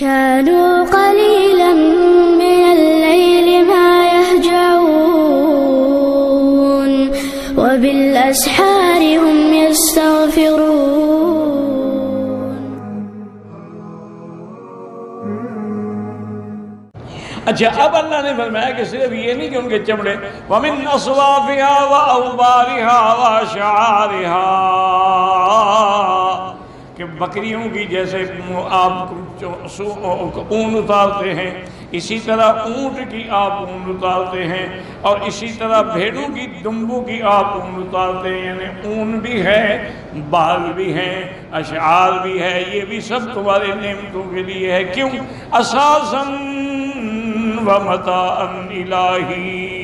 كانوا قليلا من الليل ما يهجعون وبالأسحار هم يستغفرون. اچھا اب اللہ نے فرمایا کہ صرف یہ نہیں کہ ان کے چمڑے وَمِنْ أَصْوَافِهَا وَأَوْبَارِهَا وَأَشْعَارِهَا. کہ بکریوں کی جیسے آپ اون اتارتے ہیں، اسی طرح اونٹ کی آپ اون اتارتے ہیں اور اسی طرح بھیڑوں کی دمبو کی آپ اون اتارتے ہیں یعنی اون بھی ہے، بال بھی ہیں، اشعار بھی ہے، یہ بھی سب تمہارے نعمتوں کے لیے ہے۔ کیوں؟ اساساً ومتاعا الہین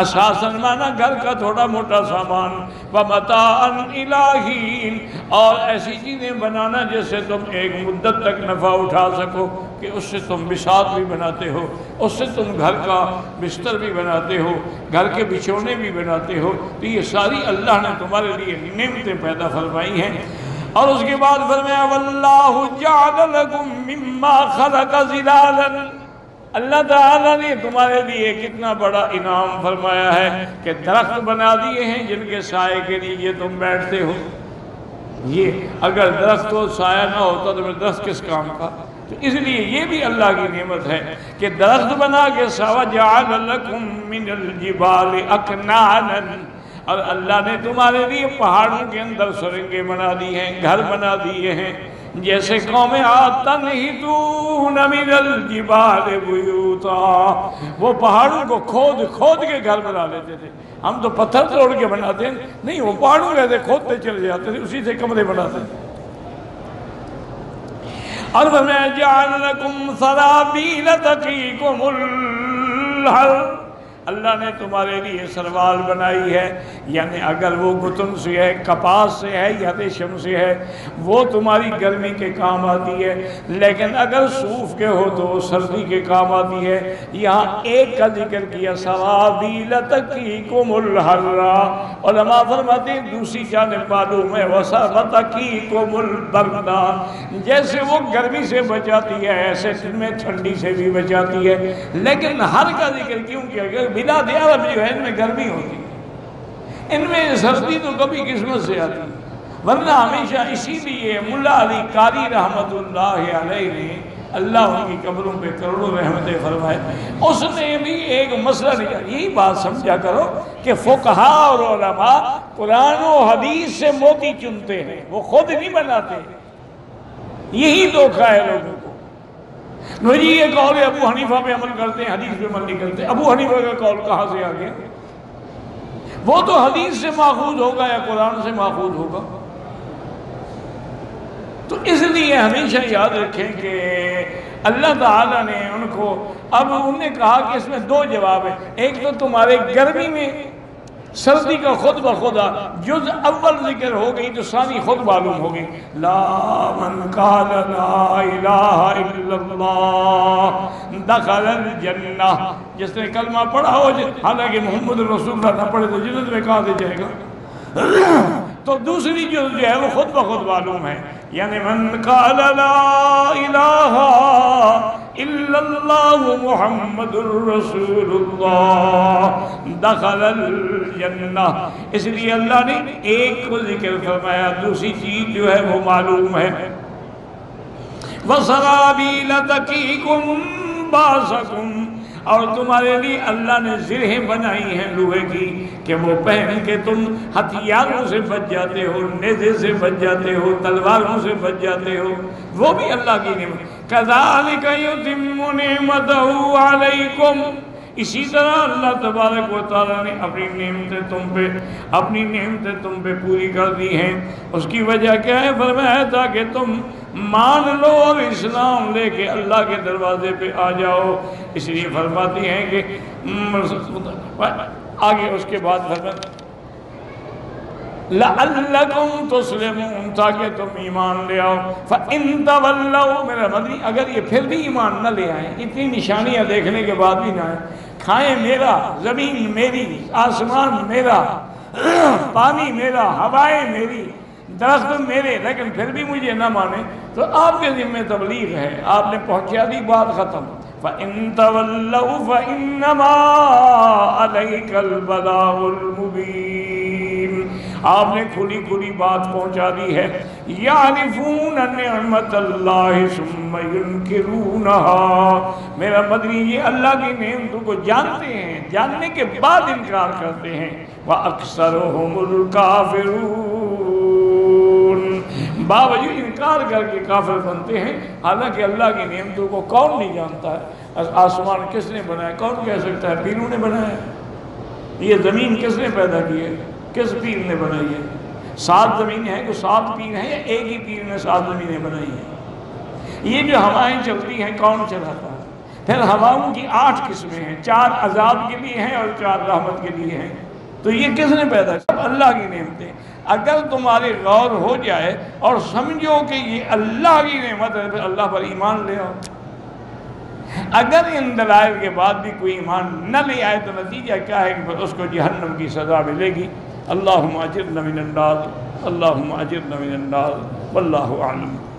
اساساً مانا گھر کا تھوڑا موٹا سامان ومتاعا الہین اور ایسی چیزیں بنانا جس سے تم ایک مدت تک نفع اٹھا سکو کہ اس سے تم بساط بھی بناتے ہو، اس سے تم گھر کا بستر بھی بناتے ہو، گھر کے بچھونے بھی بناتے ہو۔ تو یہ ساری اللہ نے تمہارے لیے نعمتیں پیدا فرمائی ہیں۔ اور اس کے بعد فرمایا واللہ جعل لکم مما خلق ظلالا۔ اللہ تعالیٰ نے تمہارے لیے کتنا بڑا انعام فرمایا ہے کہ درخت بنا دیے ہیں جن کے سائے کے لیے تم بیٹھتے ہو۔ یہ اگر درخت کو سایہ نہ ہوتا تو میں درخت کس کام کا؟ تو اس لیے یہ بھی اللہ کی نعمت ہے کہ درخت بنا کے سَوَجَعَلَ لَكُم مِّنَ الْجِبَالِ أَكْنَانًا اور اللہ نے تمہارے لیے پہاڑوں کے اندر سرنگیں بنا دی ہیں، گھر بنا دیے ہیں۔ جیسے قوم آتن ہی دون من الجبال بیوتا۔ وہ پہاڑوں کو کھود کھود کے گھر بنا لیتے تھے۔ ہم تو پتھر توڑ کے بناتے ہیں۔ نہیں، وہ پہاڑوں کے کھودتے چلے جاتے تھے، اسی سے کمرے بناتے تھے۔ اور میں جعل لکم سرابیل تقیکم الحر اللہ نے تمہارے لیے سروال بنائی ہے یعنی اگر وہ گتن سے ہے، کپاس سے ہے یا ریشم سے ہے، وہ تمہاری گرمی کے کام آتی ہے۔ لیکن اگر صوف کے ہو تو وہ سردی کے کام آتی ہے۔ یہاں ایک کا ذکر کیا، سوابیل تقیکم الحرہ علماء فرماتے ہیں، دوسری جانب معلوم ہے وَسَبَتَقِيكُمُ الْبَرْدَ جیسے وہ گرمی سے بچاتی ہے، ایسے میں ٹھنڈی سے بھی بچاتی ہے۔ لیکن ہر کا ذکر کیوں کیا؟ گیا بلا دیا جو ہے ان میں گرمی ہوتی۔ ان میں سردی تو کبھی قسمت سے آتی۔ ورنہ ہمیشہ اسی لیے ملا علی قاری رحمت اللہ علیہ نے اللہ ان کی قبروں پہ کروڑوں رحمتیں فرمائے۔ اس نے بھی ایک مسئلہ نکلا یہی بات سمجھا کرو کہ فقہا اور علماء قرآن و حدیث سے موتی چنتے ہیں۔ وہ خود نہیں بناتے۔ یہی دھوکہ ہے لوگوں نو جی یہ قول ہے ابو حنیفہ پہ عمل کرتے ہیں، حدیث پہ عمل نہیں کرتے۔ ابو حنیفہ کا قول کہاں سے آ گیا وہ تو حدیث سے ماخوذ ہوگا یا قرآن سے ماخوذ ہوگا؟ تو اس لیے ہمیشہ یاد رکھیں کہ اللہ تعالیٰ نے ان کو، اب انہوں نے کہا کہ اس میں دو جواب ہیں۔ ایک تو تمہارے گرمی میں سردی کا خود بخود جز اول ذکر ہو گئی تو ثانی خود معلوم ہو گئی۔ لا من قال لا الہ الا اللہ، دخل الجنہ۔ جس نے کلمہ پڑھا ہو، حالانکہ محمد رسول اللہ نہ پڑھے تو جنت میں کہاں دے جائے گا؟ تو دوسری جو جو ہے، وہ خود بخود معلوم ہے۔ یعنی من قال لا الہ الا اللہ محمد الرسول اللہ دخل الجنہ اس لیے اللہ نے ایک کو ذکر فرمایا، دوسری چیز جو ہے وہ معلوم ہے۔ وَسَرَابِيلَ تَكِيكُمْ بَاسَكُمْ اور تمہارے لیے اللہ نے زرہیں بنائی ہیں لوہے کی کہ وہ پہن کے تم ہتھیاروں سے بچ جاتے ہو، نیزے سے بچ جاتے ہو، تلواروں سے بچ جاتے ہو۔ وہ بھی اللہ کی نعمت۔ کذالک یتم نعمتہ علیکم۔ اسی طرح اللہ تبارک و تعالیٰ نے اپنی نعمتیں تم پہ اپنی نعمتیں تم پہ پوری کر دی ہیں۔ اس کی وجہ کیا ہے؟ فرمایا تھا کہ تم مان لو اور اسلام لے کے اللہ کے دروازے پہ آ جاؤ۔ اس لیے فرماتی ہیں کہ آگے اس کے بعد فرماتی لَعَلَّكُمْ تُسْلِمُونَ تاکہ تم ایمان لے آؤ۔ فَإِن تَوَلَّوْا میرا مدنی اگر یہ پھر بھی ایمان نہ لے آئیں، اتنی نشانیاں دیکھنے کے بعد بھی نہ آئیں۔ کھائیں میرا، زمین میری، آسمان میرا، پانی میرا، ہوائیں میری، درخت میرے، لیکن پھر بھی مجھے نہ مانے تو آپ کے ذمہ تبلیغ ہے۔ آپ نے پہنچا دی، بات ختم۔ فَإِن تَوَلَّوْا فَإِنَّمَا عَلَيْكَ الْبَلَاغُ الْمُبِينَ۔ آپ نے کھلی کھلی بات پہنچا دی ہے۔ یعرفون نعمت اللہ ثم ينکرونها میرا مدنی، یہ اللہ کی نعمتوں کو جانتے ہیں، جاننے کے بعد انکار کرتے ہیں۔ وَأَكْثَرُهُمُ الْكَافِرُونَ۔ باوجود انکار کر کے کافر بنتے ہیں، حالانکہ اللہ کی نعمتوں کو کون نہیں جانتا ہے۔ آسمان کس نے بنایا، کون کہہ سکتا ہے؟ پیروں نے بنایا۔ یہ زمین کس نے پیدا کی ہے؟ کس پیر نے بنائی ہے؟ سات زمینیں ہیں کہ سات پیر ہیں یا ایک ہی پیر نے سات زمینیں بنائی ہیں؟ یہ جو ہوائیں چلتی ہیں، کون چلاتا ہے؟ پھر ہواؤں کی آٹھ قسمیں ہیں، چار عذاب کے لیے ہیں اور چار رحمت کے لیے ہیں۔ تو یہ کس نے پیدا سب اللہ کی نعمتیں۔ اگر تمہارے غور ہو جائے اور سمجھو کہ یہ اللہ کی نعمت ہے، پھر اللہ پر ایمان لے آؤ۔ اگر ان دلائل کے بعد بھی کوئی ایمان نہ لے آئے تو نتیجہ کیا ہے کہ پھر اس کو جہنم کی سزا ملے گی؟ اللهم أجرنا من النار اللهم أجرنا من النار والله أعلم.